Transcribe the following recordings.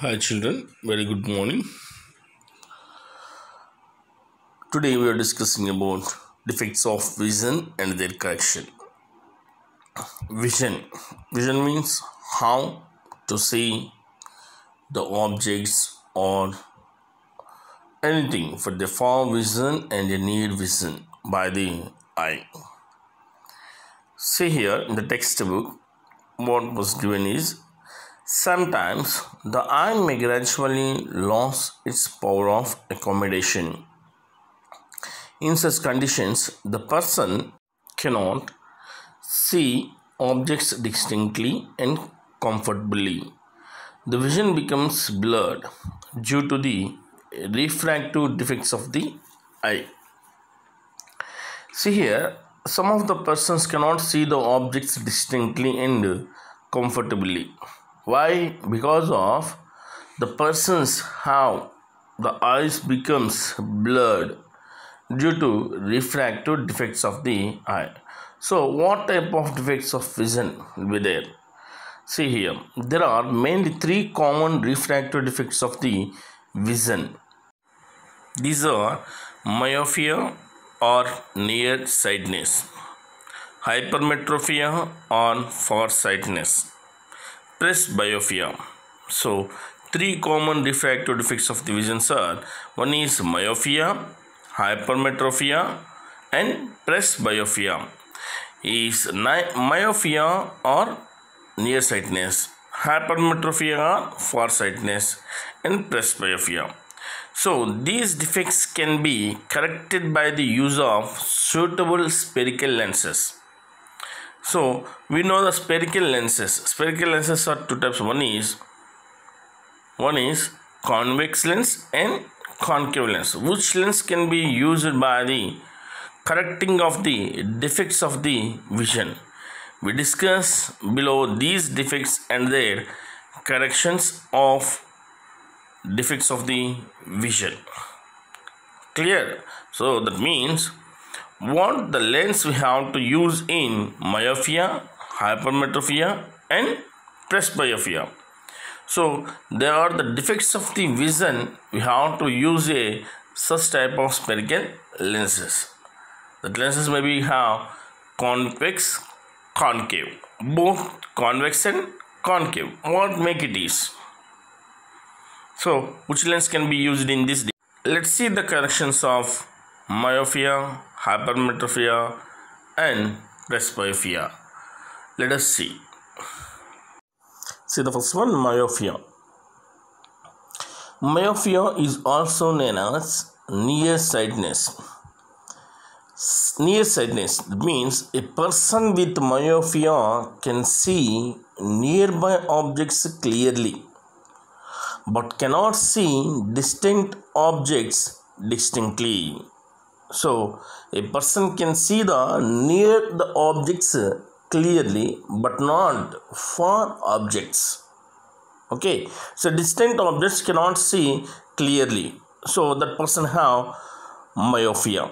Hi, children. Very good morning. Today we are discussing about defects of vision and their correction. Vision. Vision means how to see the objects or anything for the far vision and the near vision by the eye. See here in the textbook, what was given is Sometimes the eye may gradually lose its power of accommodation. In such conditions, the person cannot see objects distinctly and comfortably. The vision becomes blurred due to the refractive defects of the eye. See here, some of the persons cannot see the objects distinctly and comfortably why? Because of the persons how the eyes becomes blurred due to refractive defects of the eye. So what type of defects of vision will be there? See here there are mainly three common refractive defects of the vision. These are myopia or nearsightedness hypermetropia or farsightedness presbyopia. So, three common refractive defects of the vision are one is myopia, hypermetropia, and presbyopia. Is myopia or nearsightedness, hypermetropia or farsightedness, and presbyopia. So, these defects can be corrected by the use of suitable spherical lenses. So we know the spherical lenses. Spherical lenses are two types. One is one is convex lens and concave lens. Which lens can be used by the correcting of the defects of the vision. We discuss below these defects and their corrections of defects of the vision. Clear? So that means what the lens we have to use in myopia, hypermetropia and presbyopia. So there are the defects of the vision we have to use a such type of spherical lenses. The lenses maybe have convex, concave, both convex and concave. What make it is? So which lens can be used in this? Let's see the corrections of myopia, hypermetropia and presbyopia. Let us see. See the first one myopia. Myopia is also known as nearsightedness. Nearsightedness means a person with myopia can see nearby objects clearly but cannot see distant objects distinctly. So a person can see the near the objects clearly but not far objects. Okay, so distant objects cannot see clearly. So that person have myopia.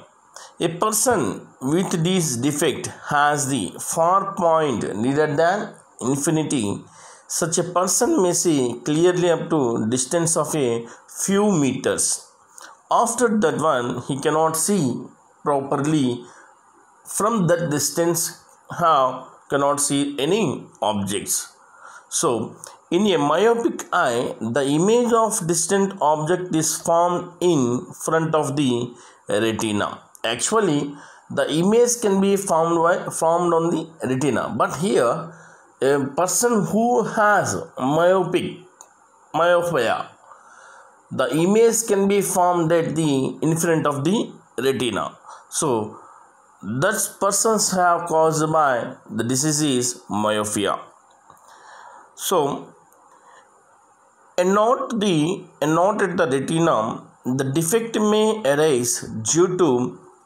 A person with this defect has the far point nearer than infinity. Such a person may see clearly up to distance of a few meters after that one he cannot see properly. From that distance how cannot see any objects. So in a myopic eye the image of distant object is formed in front of the retina. Actually the image can be formed by, formed on the retina. But here a person who has myopic myopia the image can be formed at the in front of the retina. So that persons have caused by the disease is myopia. So a not the a not at the retina the defect may arise due to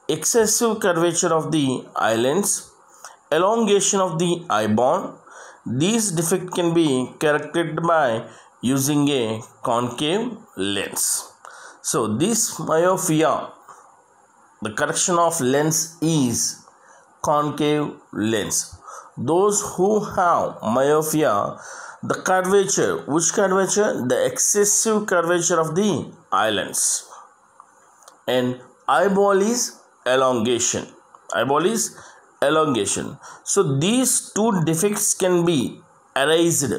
excessive curvature of the eye lens elongation of the eye bone these defect can be corrected by using a concave lens. So this myopia, the correction of lens is concave lens. Those who have myopia the curvature which curvature? The excessive curvature of the eye lens and eyeball is elongation. Eyeball is elongation. So these two defects can be erased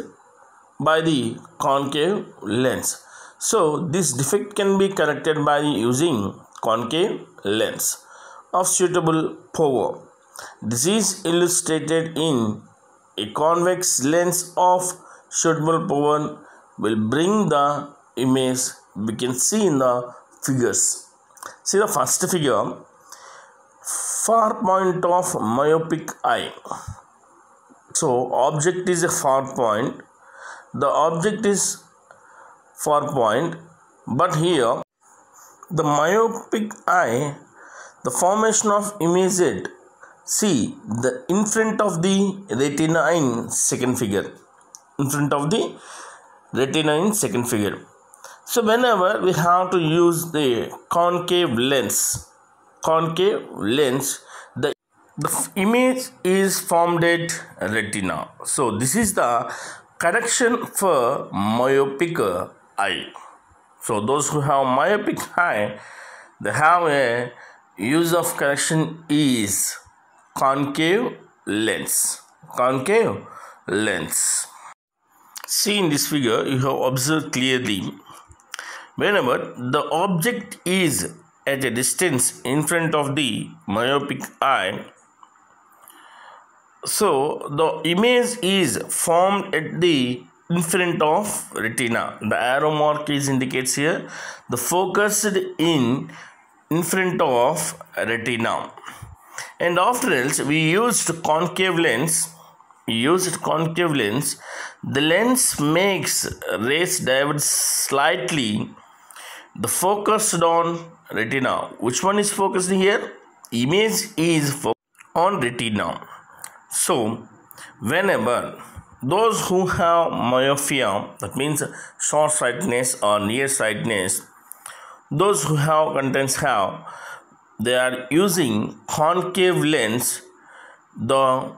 by the concave lens. So this defect can be corrected by using concave lens of suitable power. This is illustrated in a convex lens of suitable power will bring the image. We can see in the figures. See the first figure. Far point of myopic eye. So object is a far point the object is far point but here the myopic eye the formation of image see the in front of the retina in second figure. In front of the retina in second figure. So whenever we have to use the concave lens concave lens the the image is formed at retina. So this is the correction for myopic eye. So those who have myopic eye they have a use of correction is concave lens. Concave lens. See in this figure you have observed clearly. Whenever the object is at a distance in front of the myopic eye so the image is formed at the in front of retina. The arrow mark is indicates here. The focused in in front of retina. And after else we used concave lens. Used concave lens. The lens makes rays diverge slightly the focused on retina. Which one is focused here? Image is focused on retina so whenever those who have myopia that means short sightedness or near sightedness those who have contents have they are using concave lens the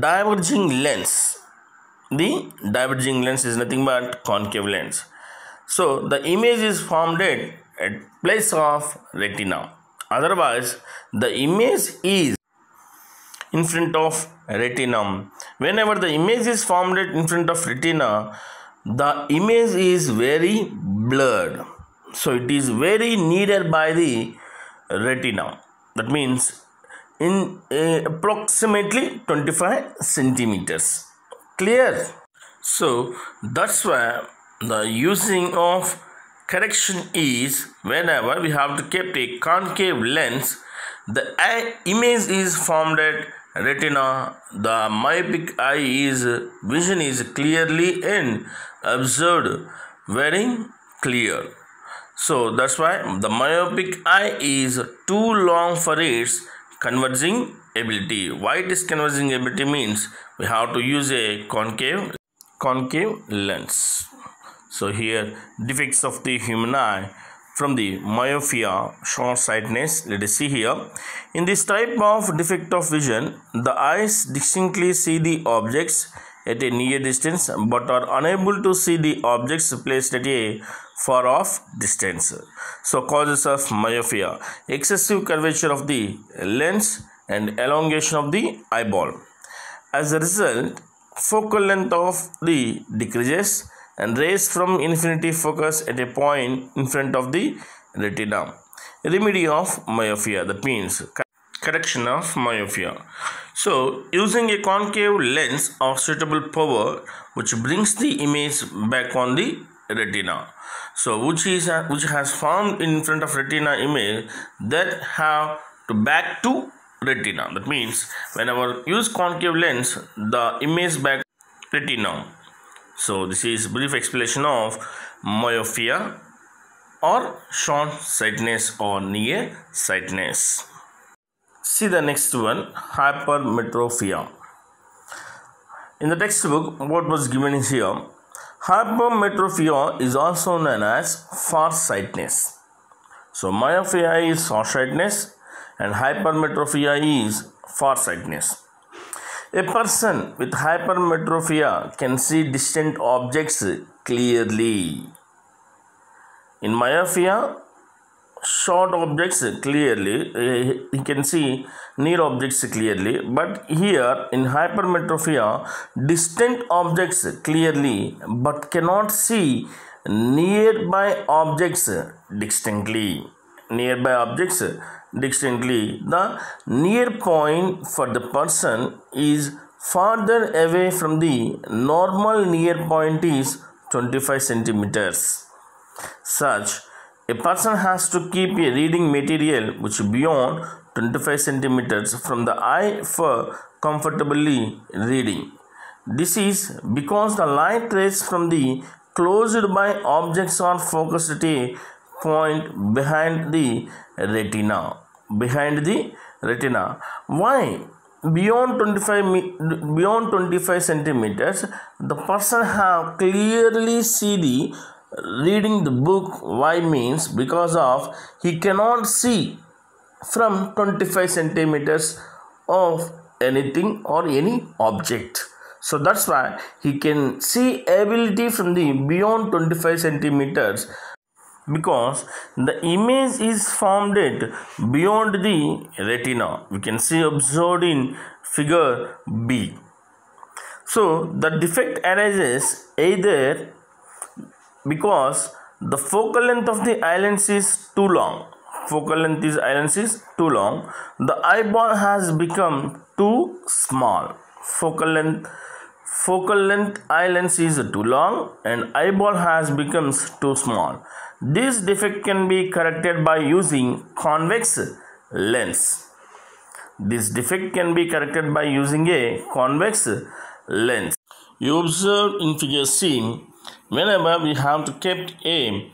diverging lens. The diverging lens is nothing but concave lens. So the image is formed at, at place of retina. Otherwise the image is in front of retina. Whenever the image is formed in front of retina the image is very blurred. So it is very needed by the retina. That means in uh, approximately 25 centimeters. Clear? So that's why the using of correction is whenever we have to keep a concave lens the image is formed at retina. The myopic eye is vision is clearly and observed very clear. So that's why the myopic eye is too long for its converging ability. Why it is converging ability means we have to use a concave concave lens. So here defects of the human eye from the myopia short sightedness. Let us see here. In this type of defect of vision the eyes distinctly see the objects at a near distance but are unable to see the objects placed at a far off distance. So causes of myopia. Excessive curvature of the lens and elongation of the eyeball. As a result focal length of the decreases and rays from infinity focus at a point in front of the retina. Remedy of myopia that means correction of myopia. So, using a concave lens of suitable power which brings the image back on the retina. So, which is which has formed in front of retina image that have to back to retina. That means whenever use concave lens, the image back retina. So this is brief explanation of myopia or short sightedness or near sightedness. See the next one hypermetropia. In the textbook, what was given is here hypermetropia is also known as farsightedness. So myopia is short sightedness and hypermetropia is farsightedness. A person with hypermetropia can see distant objects clearly. In myopia, short objects clearly, uh, he can see near objects clearly, but here in hypermetropia, distant objects clearly but cannot see nearby objects distinctly. Nearby objects distinctly. The near point for the person is farther away from the normal near point is 25 centimeters. Such a person has to keep a reading material which beyond 25 centimeters from the eye for comfortably reading. This is because the light rays from the closed by objects are focused at a point behind the retina behind the retina. Why? Beyond 25 beyond 25 centimeters the person have clearly see the reading the book. Why means? Because of he cannot see from 25 centimeters of anything or any object. So that's why he can see ability from the beyond 25 centimeters because the image is formed beyond the retina. We can see observed in figure B. So the defect arises either because the focal length of the lens is too long. Focal length is lens is too long. The eyeball has become too small. Focal length focal length eye lens is too long and eyeball has becomes too small this defect can be corrected by using convex lens. This defect can be corrected by using a convex lens. You observe in figure C, whenever we have to keep a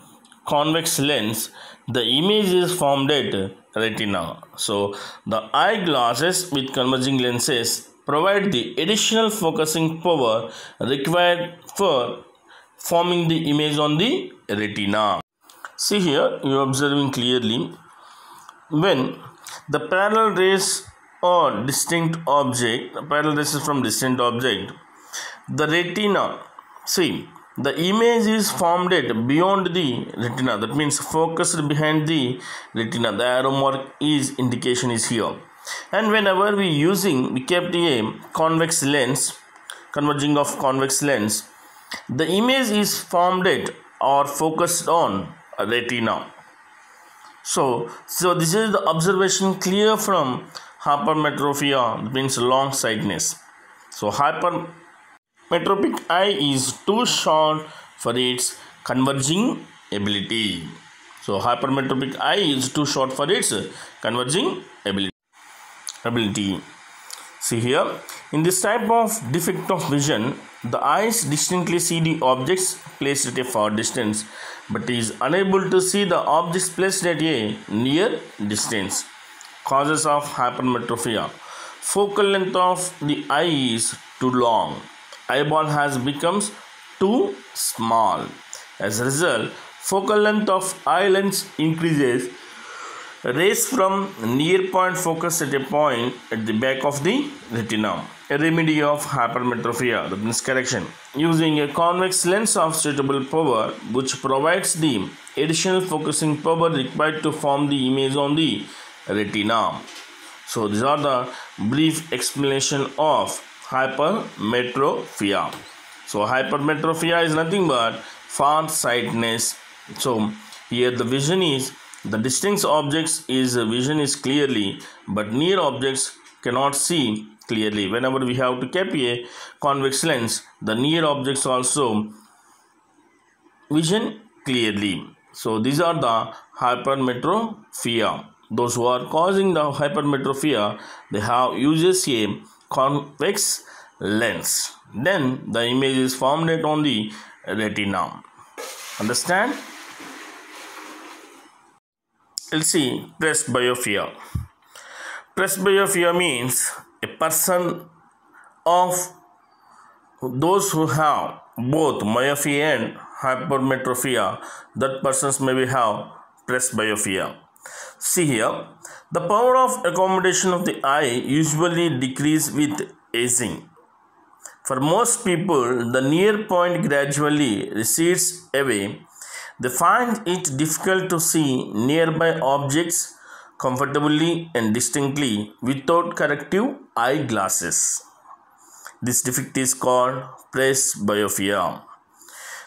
convex lens, the image is formed at retina. So, the eyeglasses with converging lenses provide the additional focusing power required for forming the image on the retina. See here, you are observing clearly when the parallel rays or distinct object, parallel rays is from distinct object, the retina, see, the image is formed at beyond the retina, that means focused behind the retina. The arrow mark is indication is here. And whenever we using, we kept a convex lens, converging of convex lens, the image is formed at or focused on retina. So, so this is the observation clear from hypermetropia means long sightedness. So hypermetropic eye is too short for its converging ability. So hypermetropic eye is too short for its converging ability. ability. See here, in this type of defect of vision, the eyes distinctly see the objects placed at a far distance but is unable to see the objects placed at a near distance. Causes of hypermetropia. Focal length of the eye is too long. Eyeball has becomes too small. As a result, focal length of eye lens increases Rays from near point focus at a point at the back of the retina. A remedy of hypermetropia, the miscorrection, using a convex lens of suitable power which provides the additional focusing power required to form the image on the retina. So these are the brief explanation of hypermetropia. So hypermetropia is nothing but far sightedness. So here the vision is the distinct objects is vision is clearly, but near objects cannot see clearly. Whenever we have to keep a convex lens, the near objects also vision clearly. So these are the hypermetropia. Those who are causing the hypermetropia, they have uses a convex lens. Then the image is formed on the retina. Understand? Let's see presbyopia. Presbyopia means a person of those who have both myopia and hypermetropia, that persons may have presbyopia. See here, the power of accommodation of the eye usually decrease with aging. For most people, the near point gradually recedes away. They find it difficult to see nearby objects comfortably and distinctly without corrective eyeglasses. This defect is called presbyopia.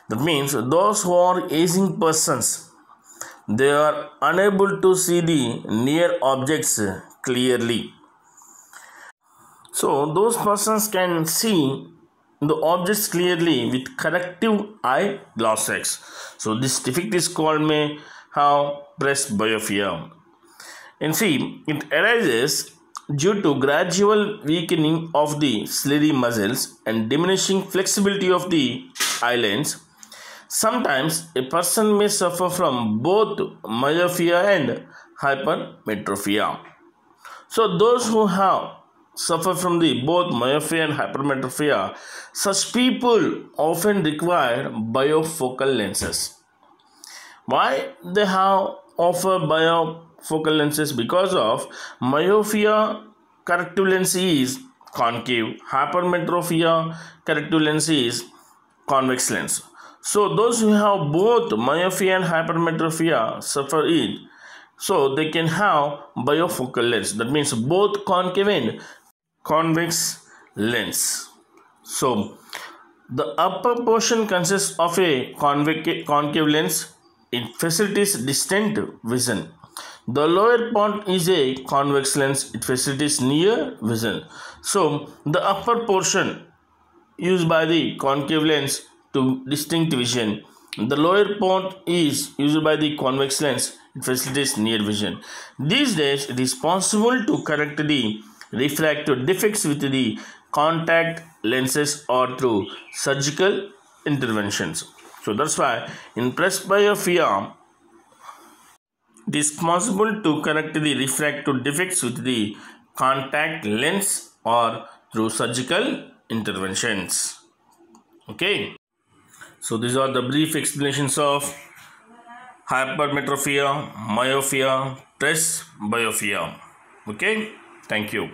That means those who are aging persons they are unable to see the near objects clearly. So those persons can see the objects clearly with corrective eye glasses. So this defect is called may have presbyopia. And see, it arises due to gradual weakening of the ciliary muscles and diminishing flexibility of the eye lens Sometimes a person may suffer from both myopia and hypermetropia. So those who have suffer from the both myopia and hypermetropia, such people often require bifocal lenses. Why they have offer bifocal lenses? Because of myopia corrective lens is concave, hypermetropia corrective lens is convex lens. So those who have both myopia and hypermetropia suffer it. So they can have bifocal lens. That means both concave and convex lens. So the upper portion consists of a concave lens. It facilitates distant vision. The lower part is a convex lens. It facilitates near vision. So the upper portion used by the concave lens to distinct vision. The lower part is used by the convex lens. It facilitates near vision. These days, it is possible to correct the refractive defects with the contact lenses or through surgical interventions. So that's why in presbyopia, it is possible to correct the refractive defects with the contact lens or through surgical interventions. Okay. So these are the brief explanations of hypermetropia, myopia, presbyopia. Okay, thank you.